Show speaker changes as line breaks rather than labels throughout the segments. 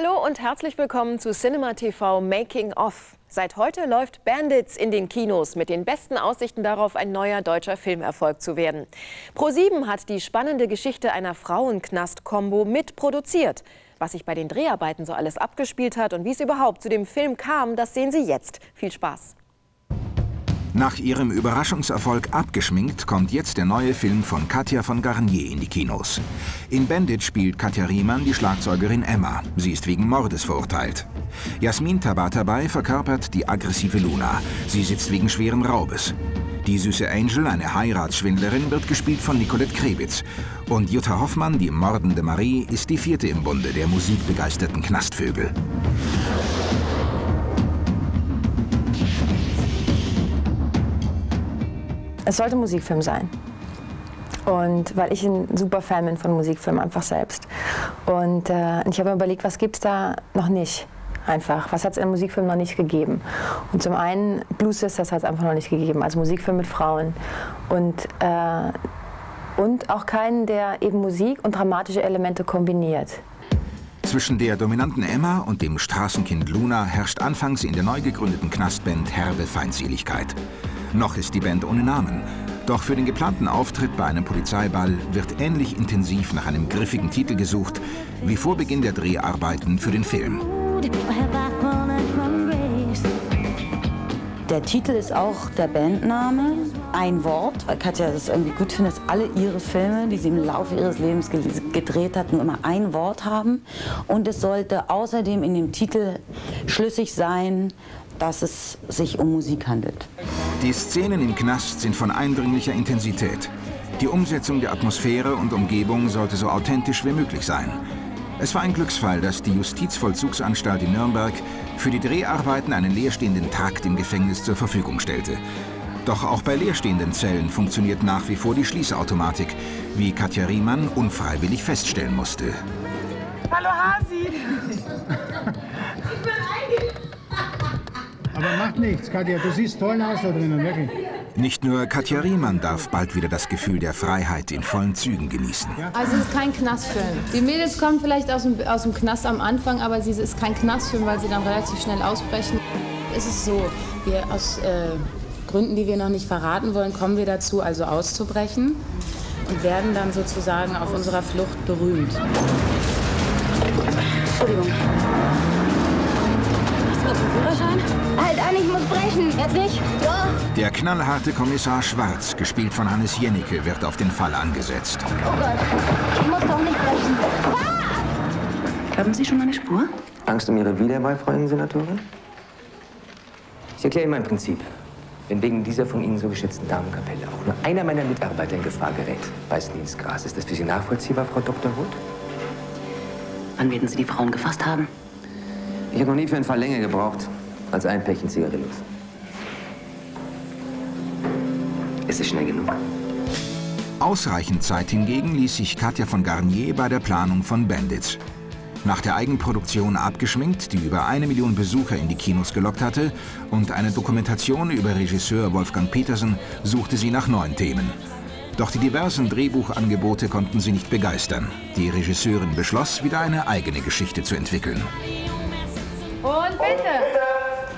Hallo und herzlich willkommen zu Cinema TV Making of. Seit heute läuft Bandits in den Kinos mit den besten Aussichten darauf, ein neuer deutscher Filmerfolg zu werden. Pro7 hat die spannende Geschichte einer Frauenknast-Kombo mitproduziert. Was sich bei den Dreharbeiten so alles abgespielt hat und wie es überhaupt zu dem Film kam, das sehen Sie jetzt. Viel Spaß!
Nach ihrem Überraschungserfolg Abgeschminkt kommt jetzt der neue Film von Katja von Garnier in die Kinos. In Bandit spielt Katja Riemann die Schlagzeugerin Emma. Sie ist wegen Mordes verurteilt. Jasmin Tabatabai verkörpert die aggressive Luna. Sie sitzt wegen schweren Raubes. Die süße Angel, eine Heiratsschwindlerin, wird gespielt von Nicolette Krebitz. Und Jutta Hoffmann, die mordende Marie, ist die vierte im Bunde der musikbegeisterten Knastvögel.
Es sollte Musikfilm sein. Und weil ich ein super Fan bin von Musikfilmen einfach selbst. Und äh, ich habe mir überlegt, was gibt es da noch nicht? Einfach. Was hat es in einem Musikfilm noch nicht gegeben? Und zum einen Blues Sisters hat es einfach noch nicht gegeben, also Musikfilm mit Frauen. Und, äh, und auch keinen, der eben Musik und dramatische Elemente kombiniert.
Zwischen der dominanten Emma und dem Straßenkind Luna herrscht anfangs in der neu gegründeten Knastband herbe Feindseligkeit. Noch ist die Band ohne Namen. Doch für den geplanten Auftritt bei einem Polizeiball wird ähnlich intensiv nach einem griffigen Titel gesucht wie vor Beginn der Dreharbeiten für den Film.
Der Titel ist auch der Bandname. Ein Wort, weil Katja das irgendwie gut findet, dass alle ihre Filme, die sie im Laufe ihres Lebens gedreht hat, nur immer ein Wort haben. Und es sollte außerdem in dem Titel schlüssig sein, dass es sich um Musik handelt.
Die Szenen im Knast sind von eindringlicher Intensität. Die Umsetzung der Atmosphäre und Umgebung sollte so authentisch wie möglich sein. Es war ein Glücksfall, dass die Justizvollzugsanstalt in Nürnberg für die Dreharbeiten einen leerstehenden Trakt im Gefängnis zur Verfügung stellte. Doch auch bei leerstehenden Zellen funktioniert nach wie vor die Schließautomatik, wie Katja Riemann unfreiwillig feststellen musste.
Hallo Hasi!
Aber macht nichts, Katja, du siehst toll aus da drinnen, wirklich.
Nicht nur Katja Riemann darf bald wieder das Gefühl der Freiheit in vollen Zügen genießen.
Also es ist kein Knastfilm. Die Mädels kommen vielleicht aus dem, aus dem Knast am Anfang, aber es ist kein Knastfilm, weil sie dann relativ schnell ausbrechen. Es ist so, wir aus äh, Gründen, die wir noch nicht verraten wollen, kommen wir dazu, also auszubrechen und werden dann sozusagen auf unserer Flucht berühmt.
Entschuldigung. Hast du einen Führerschein? Halt an, ich muss brechen. Jetzt nicht? Ja.
Der knallharte Kommissar Schwarz, gespielt von Hannes Jennecke, wird auf den Fall angesetzt.
Oh Gott, ich muss doch nicht brechen. Ah!
Haben Sie schon eine Spur?
Angst um Ihre Wiederwahl, Frau Innensenatorin? Ich erkläre Ihnen mein Prinzip. Wenn wegen dieser von Ihnen so geschätzten Damenkapelle auch nur einer meiner Mitarbeiter in Gefahr gerät, beißen die ins Gras. Ist das für Sie nachvollziehbar, Frau Dr. Roth?
Wann werden Sie die Frauen gefasst haben?
Ich habe noch nie für einen Fall länger gebraucht als ein Päckchen Zigarillos. Ist es schnell genug?
Ausreichend Zeit hingegen ließ sich Katja von Garnier bei der Planung von Bandits. Nach der Eigenproduktion abgeschminkt, die über eine Million Besucher in die Kinos gelockt hatte, und eine Dokumentation über Regisseur Wolfgang Petersen suchte sie nach neuen Themen. Doch die diversen Drehbuchangebote konnten sie nicht begeistern. Die Regisseurin beschloss, wieder eine eigene Geschichte zu entwickeln.
Und bitte!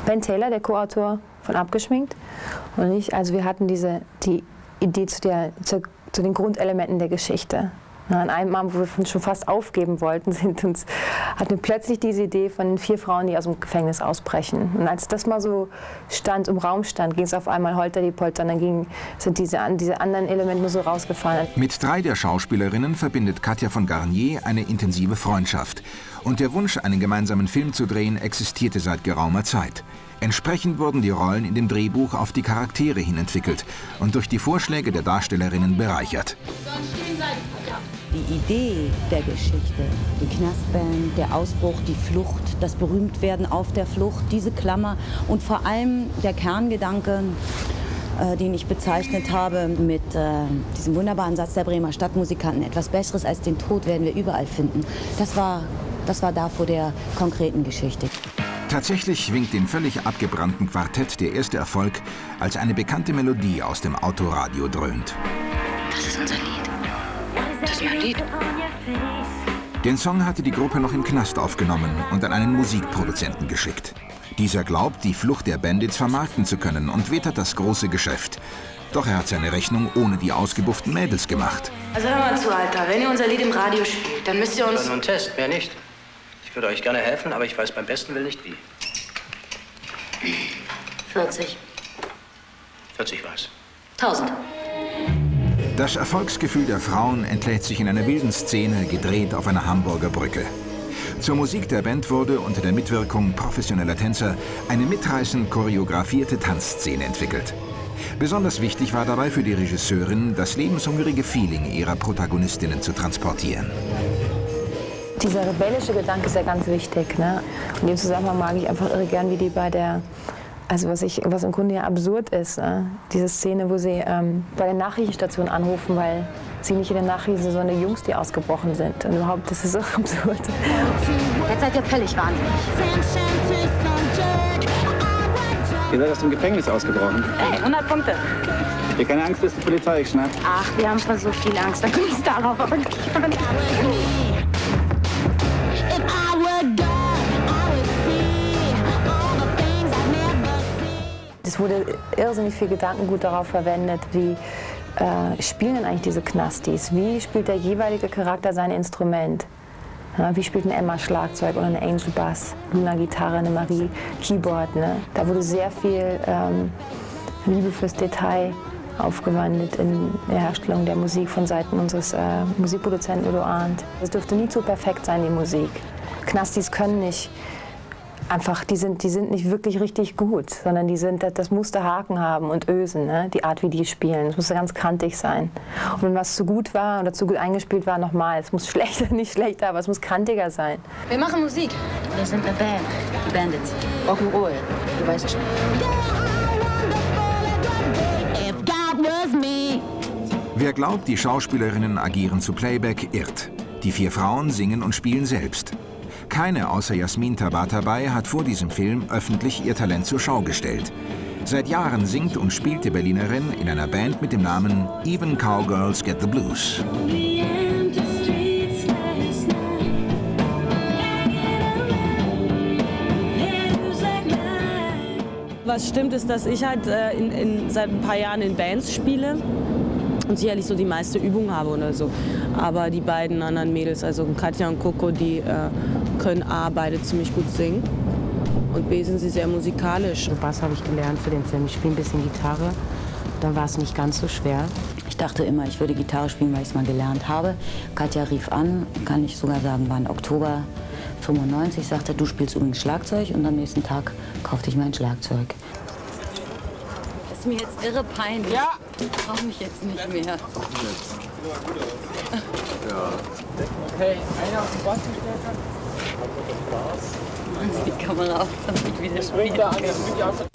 Ben Taylor, der Co-Autor von Abgeschminkt, und ich, also wir hatten diese, die Idee zu, der, zu, zu den Grundelementen der Geschichte. An einem Abend, wo wir schon fast aufgeben wollten, sind uns, hatten wir plötzlich diese Idee von den vier Frauen, die aus dem Gefängnis ausbrechen. Und als das mal so stand, im Raum stand, ging es auf einmal holter die Polter, dann ging, sind diese, diese anderen Elemente nur so rausgefallen.
Mit drei der Schauspielerinnen verbindet Katja von Garnier eine intensive Freundschaft. Und der Wunsch, einen gemeinsamen Film zu drehen, existierte seit geraumer Zeit. Entsprechend wurden die Rollen in dem Drehbuch auf die Charaktere hin entwickelt und durch die Vorschläge der Darstellerinnen bereichert.
Die Idee der Geschichte, die Knastband, der Ausbruch, die Flucht, das Berühmtwerden auf der Flucht, diese Klammer und vor allem der Kerngedanke, äh, den ich bezeichnet habe mit äh, diesem wunderbaren Satz der Bremer Stadtmusikanten, etwas Besseres als den Tod werden wir überall finden. Das war, das war da vor der konkreten Geschichte.
Tatsächlich winkt dem völlig abgebrannten Quartett der erste Erfolg, als eine bekannte Melodie aus dem Autoradio dröhnt.
Das ist unser Lied. Mein Lied.
Den Song hatte die Gruppe noch im Knast aufgenommen und an einen Musikproduzenten geschickt. Dieser glaubt, die Flucht der Bandits vermarkten zu können und wittert das große Geschäft. Doch er hat seine Rechnung ohne die ausgebufften Mädels gemacht.
Also hör mal zu, Alter. Wenn ihr unser Lied im Radio spielt, dann müsst ihr uns...
Dann nur ein Test, mehr nicht. Ich würde euch gerne helfen, aber ich weiß beim besten Willen nicht wie.
40.
40 was?
1000.
Das Erfolgsgefühl der Frauen entlädt sich in einer wilden Szene, gedreht auf einer Hamburger Brücke. Zur Musik der Band wurde unter der Mitwirkung professioneller Tänzer eine mitreißend choreografierte Tanzszene entwickelt. Besonders wichtig war dabei für die Regisseurin, das lebenshungrige Feeling ihrer Protagonistinnen zu transportieren.
Dieser rebellische Gedanke ist ja ganz wichtig. Ne? In dem Zusammenhang mag ich einfach irre gern, wie die bei der also was, ich, was im Grunde ja absurd ist, äh, diese Szene, wo sie ähm, bei der Nachrichtenstation anrufen, weil sie nicht in den Nachrichten sind, sondern die Jungs, die ausgebrochen sind. Und überhaupt, das ist so absurd.
Jetzt seid ihr völlig wahnsinnig.
Ihr seid aus dem Gefängnis ausgebrochen.
Hey, 100 Punkte.
Ihr keine Angst, dass die Polizei euch schnappt?
Ach, wir haben vor so viel Angst. Da kommt es darauf, aber nicht.
Wurde irrsinnig viel Gedankengut darauf verwendet, wie äh, spielen denn eigentlich diese Knastis? Wie spielt der jeweilige Charakter sein Instrument? Ja, wie spielt eine Emma Schlagzeug oder eine Angel Bass, Luna Gitarre, eine Marie Keyboard? Ne? Da wurde sehr viel ähm, Liebe fürs Detail aufgewandt in der Herstellung der Musik von Seiten unseres äh, Musikproduzenten Udo Arndt. Es dürfte nie zu perfekt sein, die Musik. Knastis können nicht einfach, die sind, die sind nicht wirklich richtig gut, sondern die sind, das musste Haken haben und Ösen, ne? die Art, wie die spielen. Es musste ganz kantig sein. Und wenn was zu gut war oder zu gut eingespielt war, nochmal. Es muss schlechter, nicht schlechter, aber es muss kantiger sein.
Wir machen Musik. Wir sind eine Band, die Bandits. Rock'n'Roll, du weißt schon.
Wer glaubt, die Schauspielerinnen agieren zu Playback, irrt. Die vier Frauen singen und spielen selbst. Keine außer Jasmin Tabatabai hat vor diesem Film öffentlich ihr Talent zur Schau gestellt. Seit Jahren singt und spielt die Berlinerin in einer Band mit dem Namen Even Cowgirls Get the Blues.
Was stimmt, ist, dass ich halt äh, in, in, seit ein paar Jahren in Bands spiele und sicherlich so die meiste Übung habe oder so. Aber die beiden anderen Mädels, also Katja und Coco, die äh, können A, beide ziemlich gut singen und B, sind sie sehr musikalisch.
Und Bass habe ich gelernt für den Film. Ich spiele ein bisschen Gitarre. Dann war es nicht ganz so schwer.
Ich dachte immer, ich würde Gitarre spielen, weil ich es mal gelernt habe. Katja rief an, kann ich sogar sagen, war im Oktober 95, sagte, du spielst übrigens Schlagzeug und am nächsten Tag kaufte ich mein Schlagzeug ist mir jetzt irre peinlich. Ja. Ich brauche mich jetzt nicht mehr. Ja. Okay, einer auf den Boss gestellt hat. Sieht die Kamera aus, damit ich wieder spielen kann.